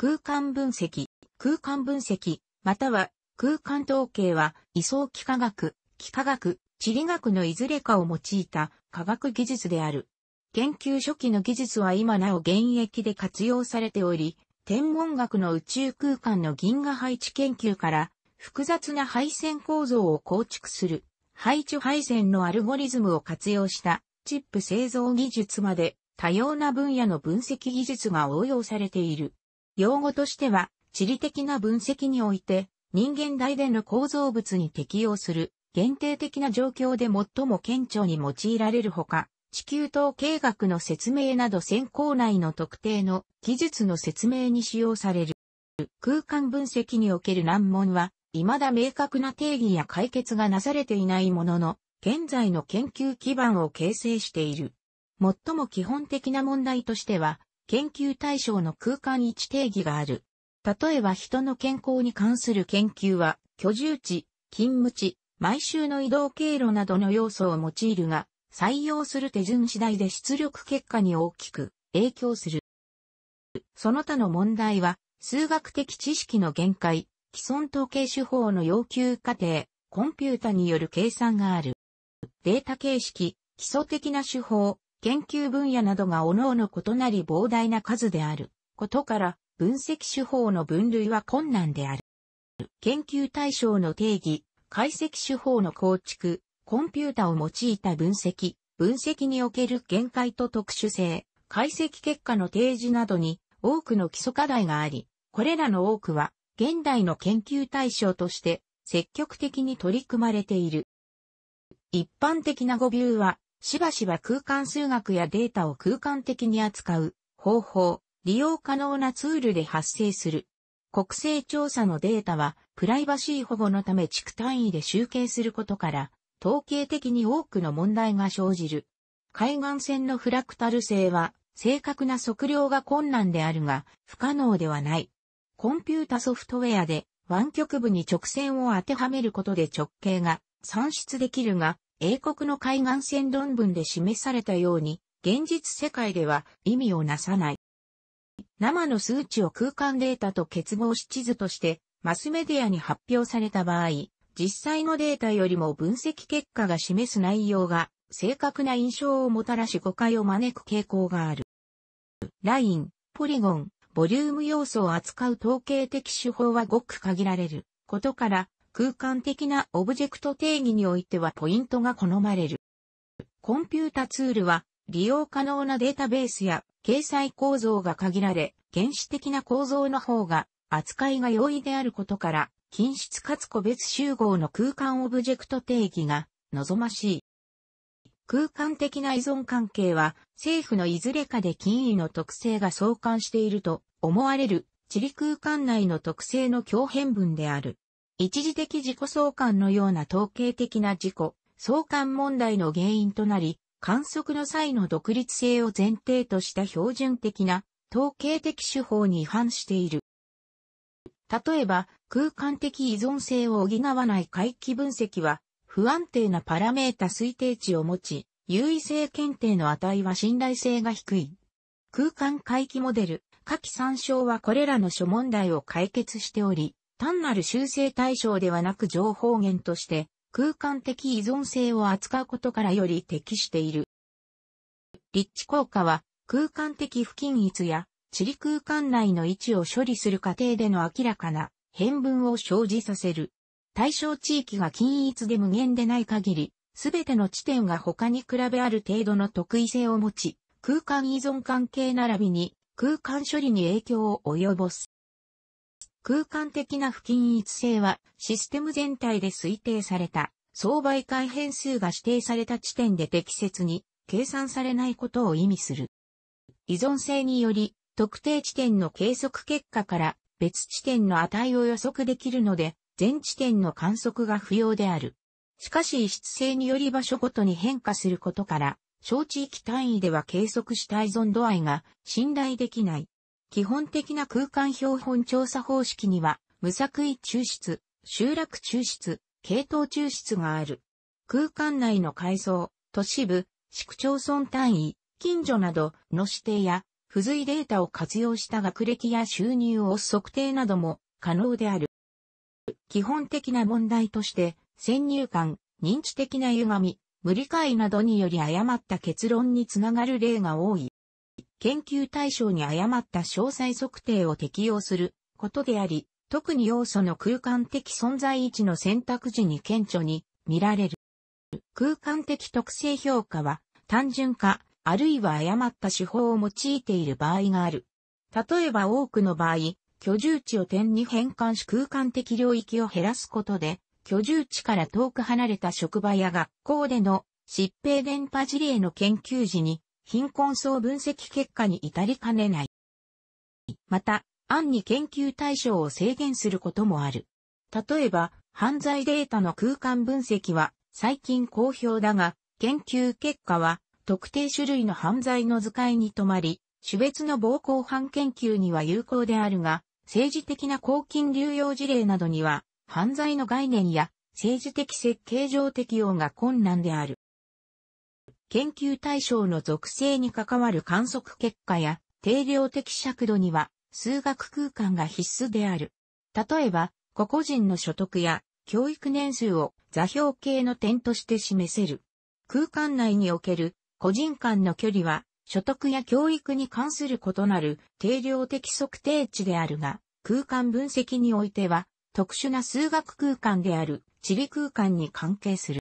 空間分析、空間分析、または空間統計は位相幾何学、幾何学、地理学のいずれかを用いた科学技術である。研究初期の技術は今なお現役で活用されており、天文学の宇宙空間の銀河配置研究から複雑な配線構造を構築する配置配線のアルゴリズムを活用したチップ製造技術まで多様な分野の分析技術が応用されている。用語としては地理的な分析において人間大での構造物に適用する限定的な状況で最も顕著に用いられるほか、地球統計学の説明など先行内の特定の技術の説明に使用される。空間分析における難問は、未だ明確な定義や解決がなされていないものの、現在の研究基盤を形成している。最も基本的な問題としては、研究対象の空間位置定義がある。例えば人の健康に関する研究は、居住地、勤務地、毎週の移動経路などの要素を用いるが、採用する手順次第で出力結果に大きく影響する。その他の問題は、数学的知識の限界、既存統計手法の要求過程、コンピュータによる計算がある。データ形式、基礎的な手法、研究分野などが各々異なり膨大な数であることから、分析手法の分類は困難である。研究対象の定義、解析手法の構築、コンピュータを用いた分析、分析における限界と特殊性、解析結果の提示などに多くの基礎課題があり、これらの多くは現代の研究対象として積極的に取り組まれている。一般的な語ビューは、しばしば空間数学やデータを空間的に扱う方法、利用可能なツールで発生する。国勢調査のデータは、プライバシー保護のため地区単位で集計することから、統計的に多くの問題が生じる。海岸線のフラクタル性は、正確な測量が困難であるが、不可能ではない。コンピュータソフトウェアで湾曲部に直線を当てはめることで直径が算出できるが、英国の海岸線論文で示されたように、現実世界では意味をなさない。生の数値を空間データと結合し地図としてマスメディアに発表された場合、実際のデータよりも分析結果が示す内容が正確な印象をもたらし誤解を招く傾向がある。ライン、ポリゴン、ボリューム要素を扱う統計的手法はごく限られることから空間的なオブジェクト定義においてはポイントが好まれる。コンピュータツールは利用可能なデータベースや掲載構造が限られ、原始的な構造の方が扱いが容易であることから均質かつ個別集合の空間オブジェクト定義が望ましい。空間的な依存関係は政府のいずれかで金位の特性が相関していると思われる地理空間内の特性の強変分である。一時的自己相関のような統計的な自己相関問題の原因となり、観測の際の独立性を前提とした標準的な統計的手法に違反している。例えば、空間的依存性を補わない回帰分析は、不安定なパラメータ推定値を持ち、優位性検定の値は信頼性が低い。空間回帰モデル、下記参照はこれらの諸問題を解決しており、単なる修正対象ではなく情報源として、空間的依存性を扱うことからより適している。立地効果は、空間的不均一や地理空間内の位置を処理する過程での明らかな変分を生じさせる。対象地域が均一で無限でない限り、すべての地点が他に比べある程度の特異性を持ち、空間依存関係並びに空間処理に影響を及ぼす。空間的な不均一性はシステム全体で推定された相倍回変数が指定された地点で適切に計算されないことを意味する。依存性により特定地点の計測結果から別地点の値を予測できるので、全地点の観測が不要である。しかし異質性により場所ごとに変化することから、小地域単位では計測した依存度合いが信頼できない。基本的な空間標本調査方式には、無作為抽出、集落抽出、系統抽出がある。空間内の階層、都市部、市区町村単位、近所などの指定や付随データを活用した学歴や収入を測定なども可能である。基本的な問題として、先入観、認知的な歪み、無理解などにより誤った結論につながる例が多い。研究対象に誤った詳細測定を適用することであり、特に要素の空間的存在位置の選択時に顕著に見られる。空間的特性評価は単純化、あるいは誤った手法を用いている場合がある。例えば多くの場合、居住地を点に変換し空間的領域を減らすことで、居住地から遠く離れた職場や学校での疾病電波事例の研究時に貧困層分析結果に至りかねない。また、案に研究対象を制限することもある。例えば、犯罪データの空間分析は最近好評だが、研究結果は特定種類の犯罪の図解に止まり、種別の暴行犯研究には有効であるが、政治的な公金流用事例などには、犯罪の概念や政治的設計上適用が困難である。研究対象の属性に関わる観測結果や定量的尺度には数学空間が必須である。例えば、個々人の所得や教育年数を座標系の点として示せる。空間内における個人間の距離は所得や教育に関する異なる定量的測定値であるが、空間分析においては特殊な数学空間である地理空間に関係する。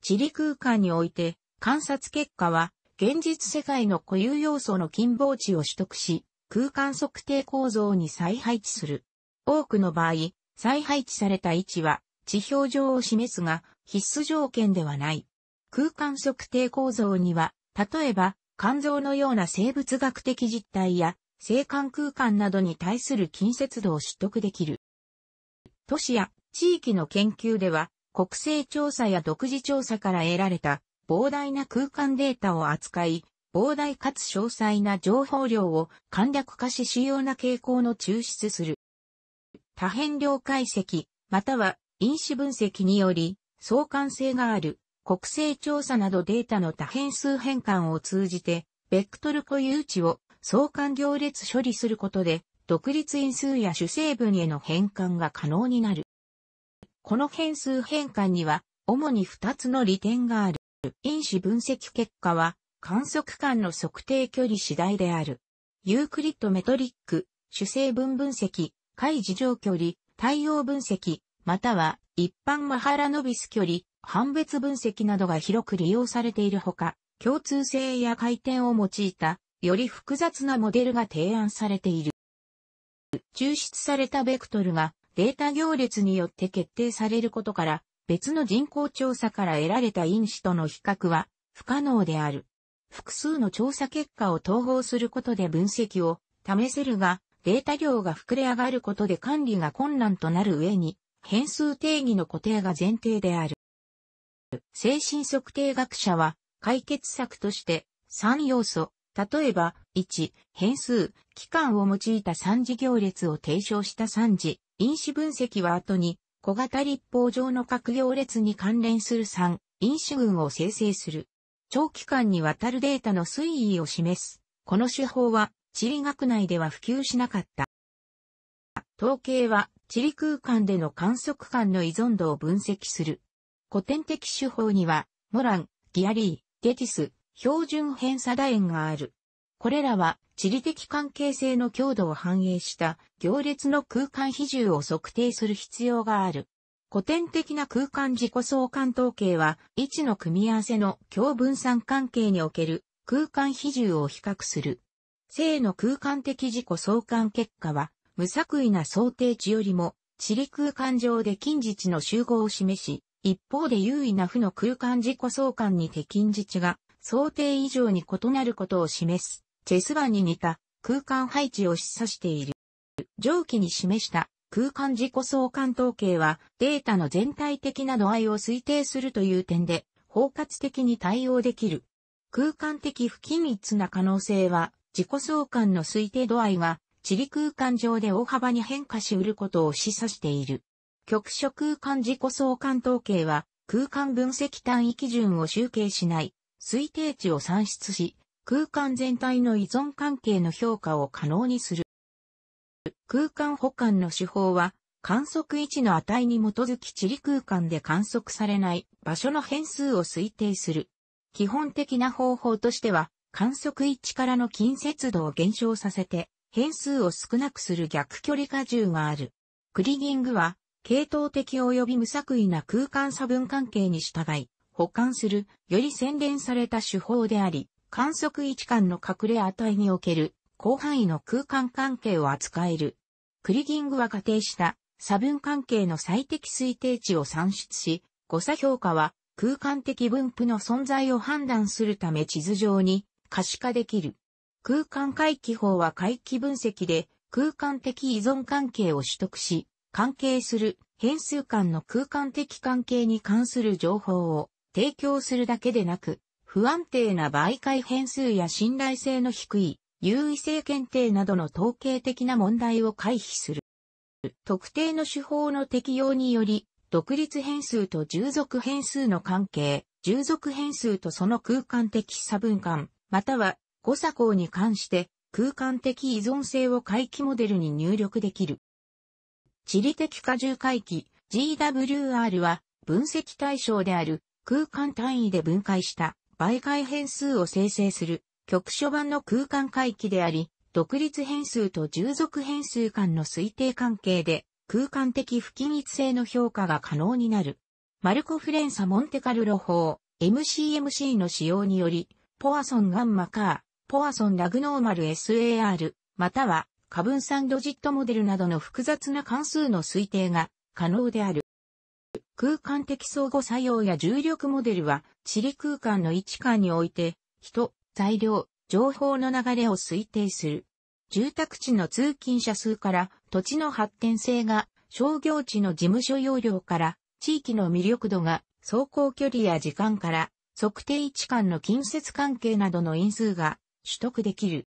地理空間において観察結果は、現実世界の固有要素の近傍値を取得し、空間測定構造に再配置する。多くの場合、再配置された位置は地表上を示すが必須条件ではない。空間測定構造には、例えば肝臓のような生物学的実態や生還空間などに対する近接度を取得できる。都市や地域の研究では国勢調査や独自調査から得られた膨大な空間データを扱い、膨大かつ詳細な情報量を簡略化し主要な傾向の抽出する。多変量解析、または因子分析により相関性がある国勢調査などデータの多変数変換を通じて、ベクトル固有値を相関行列処理することで、独立因数や主成分への変換が可能になる。この変数変換には、主に2つの利点がある。因子分析結果は観測間の測定距離次第である。ユークリッドメトリック、主成分分析、解事情距離、対応分析、または一般マハラノビス距離、判別分析などが広く利用されているほか、共通性や回転を用いた、より複雑なモデルが提案されている。抽出されたベクトルがデータ行列によって決定されることから、別の人口調査から得られた因子との比較は不可能である。複数の調査結果を統合することで分析を試せるが、データ量が膨れ上がることで管理が困難となる上に、変数定義の固定が前提である。精神測定学者は解決策として3要素、例えば1、変数、期間を用いた3次行列を提唱した3次、因子分析は後に小型立法上の各行列に関連する3、因子群を生成する。長期間にわたるデータの推移を示す。この手法は地理学内では普及しなかった。統計は地理空間での観測間の依存度を分析する。古典的手法には、モラン、ギアリー、デティス、標準偏差楕円がある。これらは地理的関係性の強度を反映した行列の空間比重を測定する必要がある。古典的な空間自己相関統計は、位置の組み合わせの強分散関係における空間比重を比較する。正の空間的自己相関結果は、無作為な想定値よりも、地理空間上で近似値の集合を示し、一方で優位な負の空間自己相関にて近似値が想定以上に異なることを示す。チェス盤に似た空間配置を示唆している。上記に示した空間自己相関統計はデータの全体的な度合いを推定するという点で包括的に対応できる。空間的不均一な可能性は自己相関の推定度合いが地理空間上で大幅に変化し得ることを示唆している。局所空間自己相関統計は空間分析単位基準を集計しない推定値を算出し、空間全体の依存関係の評価を可能にする。空間補完の手法は、観測位置の値に基づき地理空間で観測されない場所の変数を推定する。基本的な方法としては、観測位置からの近接度を減少させて、変数を少なくする逆距離荷重がある。クリギングは、系統的及び無作為な空間差分関係に従い、保管する、より洗練された手法であり、観測位置間の隠れ値における、広範囲の空間関係を扱える。クリギングは仮定した差分関係の最適推定値を算出し、誤差評価は空間的分布の存在を判断するため地図上に可視化できる。空間回帰法は回帰分析で空間的依存関係を取得し、関係する変数間の空間的関係に関する情報を提供するだけでなく、不安定な媒介変数や信頼性の低い優位性検定などの統計的な問題を回避する。特定の手法の適用により、独立変数と従属変数の関係、従属変数とその空間的差分間、または誤差項に関して空間的依存性を回帰モデルに入力できる。地理的荷重回帰 GWR は分析対象である空間単位で分解した媒介変数を生成する局所版の空間回帰であり、独立変数と従属変数間の推定関係で空間的不均一性の評価が可能になる。マルコフレンサ・モンテカルロ法 MCMC の使用により、ポアソンガンマカー、ポアソンラグノーマル SAR、または過分散ロジットモデルなどの複雑な関数の推定が可能である。空間的相互作用や重力モデルは地理空間の位置間において人、材料、情報の流れを推定する。住宅地の通勤者数から土地の発展性が商業地の事務所容量から地域の魅力度が走行距離や時間から測定位置間の近接関係などの因数が取得できる。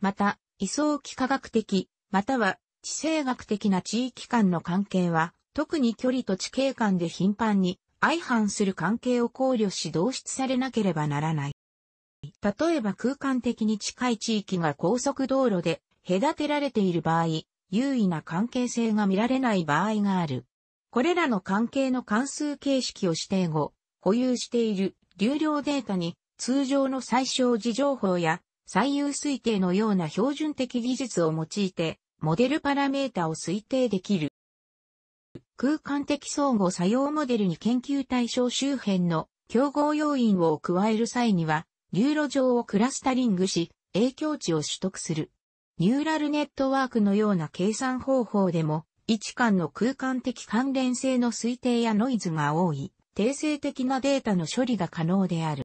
また、位相幾何学的、または地政学的な地域間の関係は、特に距離と地形間で頻繁に相反する関係を考慮し導出されなければならない。例えば空間的に近い地域が高速道路で隔てられている場合、優位な関係性が見られない場合がある。これらの関係の関数形式を指定後、保有している流量データに通常の最小時情報や最優推定のような標準的技術を用いて、モデルパラメータを推定できる。空間的相互作用モデルに研究対象周辺の競合要因を加える際には、流路上をクラスタリングし、影響値を取得する。ニューラルネットワークのような計算方法でも、位置間の空間的関連性の推定やノイズが多い、定性的なデータの処理が可能である。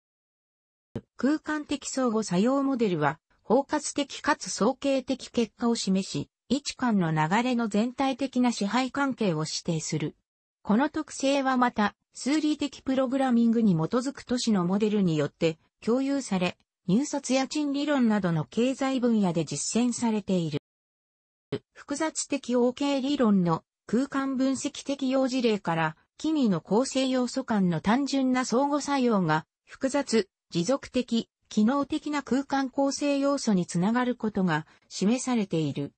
空間的相互作用モデルは、包括的かつ総計的結果を示し、位置間の流れの全体的な支配関係を指定する。この特性はまた、数理的プログラミングに基づく都市のモデルによって共有され、入札家賃理論などの経済分野で実践されている。複雑的 OK 理論の空間分析的用事例から、機微の構成要素間の単純な相互作用が、複雑、持続的、機能的な空間構成要素につながることが示されている。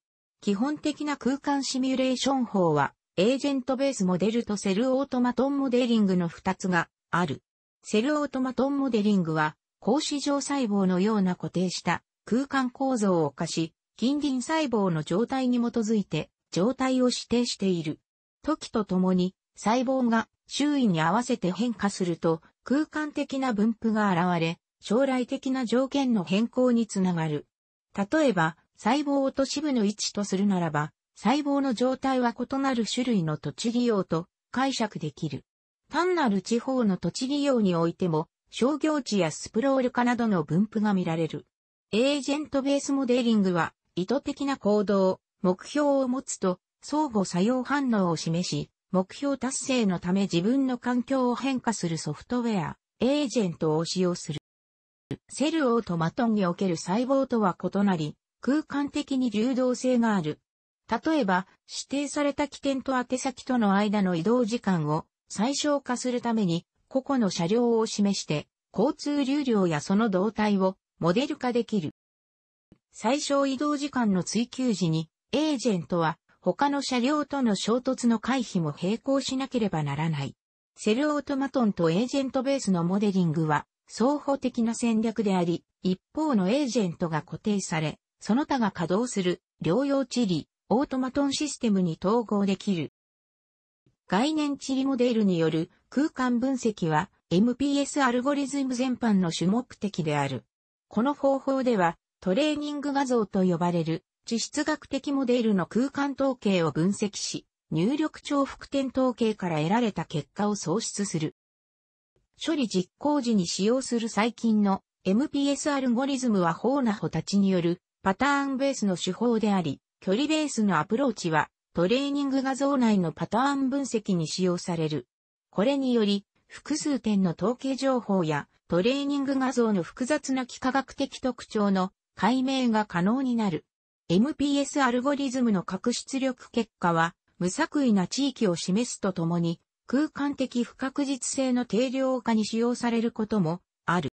基本的な空間シミュレーション法は、エージェントベースモデルとセルオートマトンモデリングの2つがある。セルオートマトンモデリングは、格子状細胞のような固定した空間構造を化し、近隣細胞の状態に基づいて状態を指定している。時とともに細胞が周囲に合わせて変化すると空間的な分布が現れ、将来的な条件の変更につながる。例えば、細胞を都市部の位置とするならば、細胞の状態は異なる種類の土地利用と解釈できる。単なる地方の土地利用においても、商業地やスプロール化などの分布が見られる。エージェントベースモデリングは意図的な行動、目標を持つと相互作用反応を示し、目標達成のため自分の環境を変化するソフトウェア、エージェントを使用する。セルオートマトンにおける細胞とは異なり、空間的に流動性がある。例えば、指定された起点と宛先との間の移動時間を最小化するために個々の車両を示して、交通流量やその動態をモデル化できる。最小移動時間の追求時に、エージェントは他の車両との衝突の回避も並行しなければならない。セルオートマトンとエージェントベースのモデリングは双方的な戦略であり、一方のエージェントが固定され、その他が稼働する療養地理、オートマトンシステムに統合できる。概念地理モデルによる空間分析は MPS アルゴリズム全般の主目的である。この方法ではトレーニング画像と呼ばれる地質学的モデルの空間統計を分析し、入力重複点統計から得られた結果を創出する。処理実行時に使用する最近の MPS アルゴリズムはホーナホたちによるパターンベースの手法であり、距離ベースのアプローチはトレーニング画像内のパターン分析に使用される。これにより、複数点の統計情報やトレーニング画像の複雑な幾何学的特徴の解明が可能になる。MPS アルゴリズムの核出力結果は、無作為な地域を示すとともに、空間的不確実性の定量化に使用されることもある。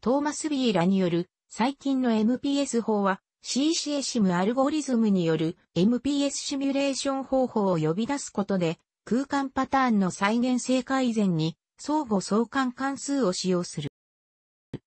トーマス・ビーラによる最近の MPS 法は CCSIM アルゴリズムによる MPS シミュレーション方法を呼び出すことで空間パターンの再現性改善に相互相関関数を使用する。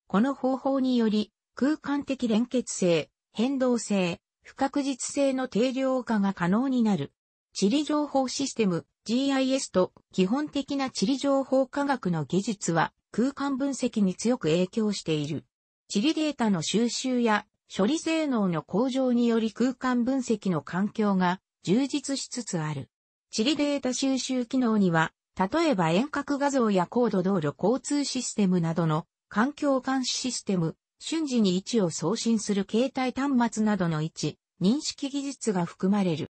この方法により空間的連結性、変動性、不確実性の定量化が可能になる。地理情報システム GIS と基本的な地理情報科学の技術は空間分析に強く影響している。地理データの収集や処理性能の向上により空間分析の環境が充実しつつある。地理データ収集機能には、例えば遠隔画像や高度道路交通システムなどの環境監視システム、瞬時に位置を送信する携帯端末などの位置、認識技術が含まれる。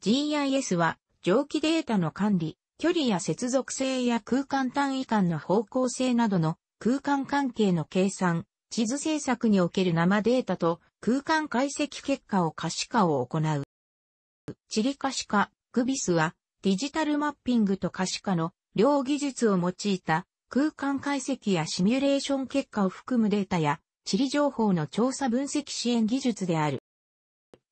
GIS は蒸気データの管理、距離や接続性や空間単位間の方向性などの空間関係の計算、地図制作における生データと空間解析結果を可視化を行う。地理可視化、グビスはデジタルマッピングと可視化の両技術を用いた空間解析やシミュレーション結果を含むデータや地理情報の調査分析支援技術である。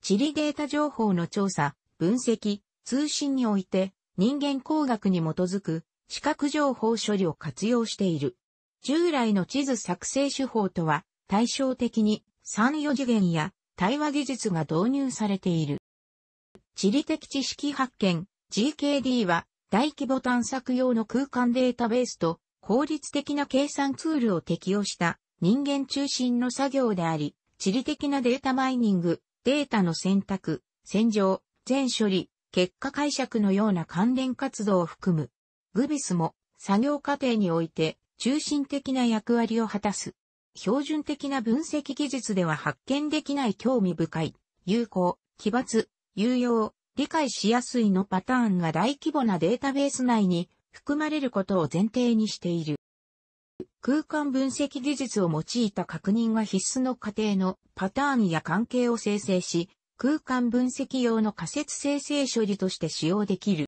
地理データ情報の調査、分析、通信において人間工学に基づく視覚情報処理を活用している。従来の地図作成手法とは対照的に3、4次元や対話技術が導入されている。地理的知識発見 GKD は大規模探索用の空間データベースと効率的な計算ツールを適用した人間中心の作業であり、地理的なデータマイニング、データの選択、洗浄、全処理、結果解釈のような関連活動を含む。グビスも作業過程において中心的な役割を果たす。標準的な分析技術では発見できない興味深い、有効、奇抜、有用、理解しやすいのパターンが大規模なデータベース内に含まれることを前提にしている。空間分析技術を用いた確認は必須の過程のパターンや関係を生成し、空間分析用の仮説生成処理として使用できる。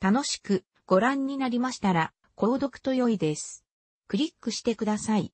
楽しくご覧になりましたら、購読と良いです。クリックしてください。